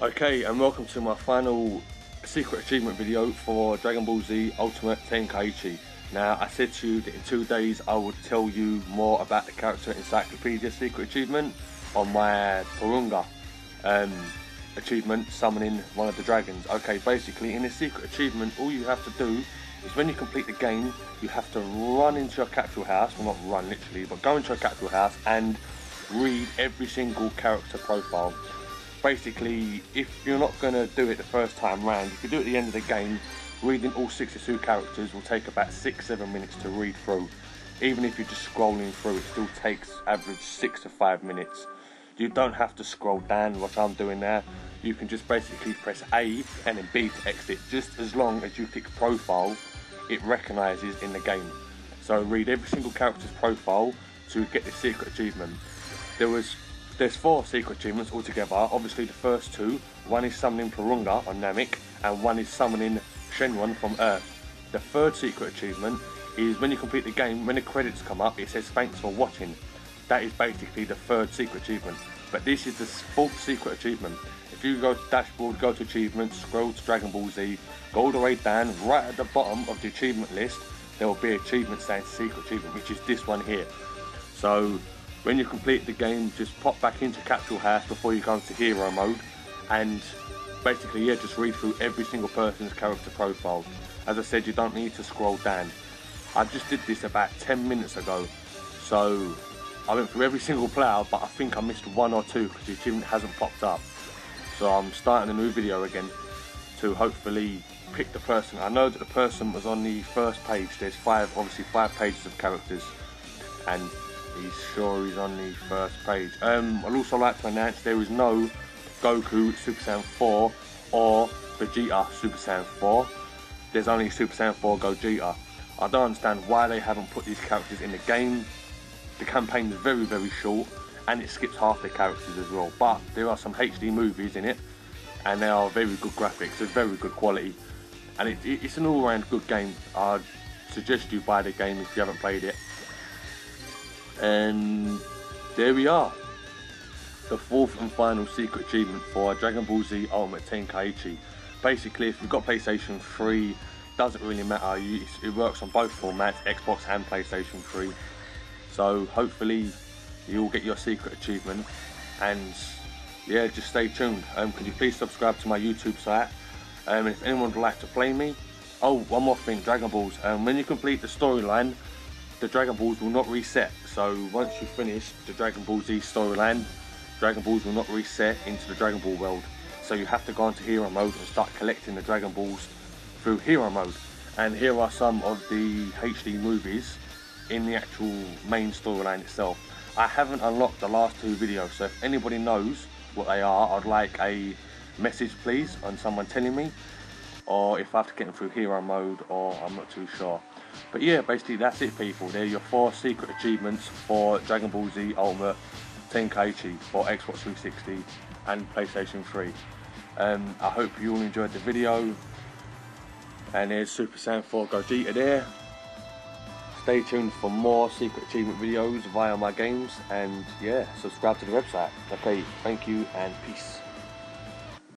Okay, and welcome to my final secret achievement video for Dragon Ball Z Ultimate Tenkaichi. Now, I said to you that in two days I would tell you more about the character encyclopedia secret achievement on my Porunga um, achievement, summoning one of the dragons. Okay, basically in this secret achievement, all you have to do is when you complete the game, you have to run into your capital house, well not run literally, but go into your capital house and read every single character profile basically, if you're not going to do it the first time round, if you do it at the end of the game, reading all 62 characters will take about 6-7 minutes to read through. Even if you're just scrolling through, it still takes average 6 to 5 minutes. You don't have to scroll down, what I'm doing now. You can just basically press A and then B to exit. Just as long as you click profile, it recognises in the game. So read every single character's profile to get the secret achievement. There was there's four secret achievements altogether. Obviously, the first two one is summoning Porunga on Namek, and one is summoning Shenron from Earth. The third secret achievement is when you complete the game, when the credits come up, it says thanks for watching. That is basically the third secret achievement. But this is the fourth secret achievement. If you go to dashboard, go to achievements, scroll to Dragon Ball Z, go all the way down, right at the bottom of the achievement list, there will be achievement saying secret achievement, which is this one here. So when you complete the game, just pop back into Capital House before you go into Hero Mode, and basically, yeah, just read through every single person's character profile. As I said, you don't need to scroll down. I just did this about 10 minutes ago, so I went through every single player, but I think I missed one or two because the achievement hasn't popped up. So I'm starting a new video again to hopefully pick the person. I know that the person was on the first page. There's five, obviously five pages of characters, and he's sure he's on the first page. Um, I'd also like to announce there is no Goku Super Saiyan 4 or Vegeta Super Saiyan 4. There's only Super Saiyan 4 Gogeta. I don't understand why they haven't put these characters in the game. The campaign is very, very short and it skips half the characters as well. But there are some HD movies in it and they are very good graphics, it's very good quality. And it, it, it's an all-round good game. I'd suggest you buy the game if you haven't played it. And there we are. The fourth and final secret achievement for Dragon Ball Z Ultimate Tenkaichi. Basically, if you've got PlayStation 3, doesn't really matter. it works on both formats, Xbox and PlayStation 3. So hopefully you'll get your secret achievement. And yeah, just stay tuned. Um, could you please subscribe to my YouTube site? Um, and if anyone would like to play me, oh, one more thing, Dragon Balls. Um, when you complete the storyline, the Dragon Balls will not reset. So once you finish the Dragon Ball Z storyline, Dragon Balls will not reset into the Dragon Ball world. So you have to go into Hero Mode and start collecting the Dragon Balls through Hero Mode. And here are some of the HD movies in the actual main storyline itself. I haven't unlocked the last two videos, so if anybody knows what they are, I'd like a message please on someone telling me or if I have to get them through hero mode or I'm not too sure. But yeah, basically that's it people. They're your four secret achievements for Dragon Ball Z Ultimate Tenkaichi for Xbox 360 and PlayStation 3. Um, I hope you all enjoyed the video. And there's Super Saiyan 4 Gogeta there. Stay tuned for more secret achievement videos via my games and yeah, subscribe to the website. Okay, thank you and peace.